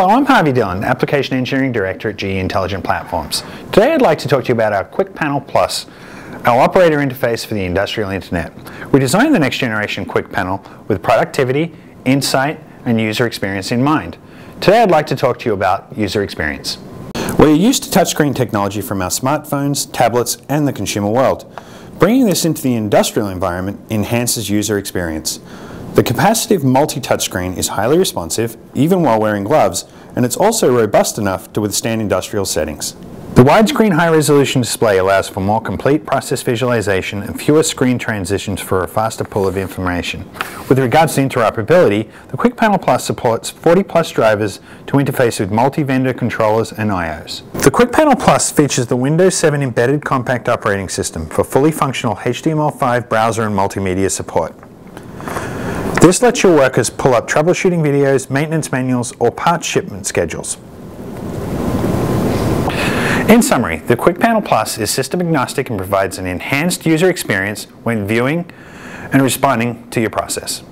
Hello, I'm Harvey Dillon, Application Engineering Director at GE Intelligent Platforms. Today I'd like to talk to you about our Quick Panel Plus, our operator interface for the industrial internet. We designed the next generation Quick Panel with productivity, insight, and user experience in mind. Today I'd like to talk to you about user experience. We're used to touchscreen technology from our smartphones, tablets, and the consumer world. Bringing this into the industrial environment enhances user experience. The capacitive multi-touchscreen is highly responsive, even while wearing gloves, and it's also robust enough to withstand industrial settings. The widescreen high-resolution display allows for more complete process visualization and fewer screen transitions for a faster pull of information. With regards to interoperability, the Quick Panel Plus supports 40 plus drivers to interface with multi-vendor controllers and I.O.s. The Quick Panel Plus features the Windows 7 embedded compact operating system for fully functional HTML5 browser and multimedia support. This lets your workers pull up troubleshooting videos, maintenance manuals, or parts shipment schedules. In summary, the Quick Panel Plus is system agnostic and provides an enhanced user experience when viewing and responding to your process.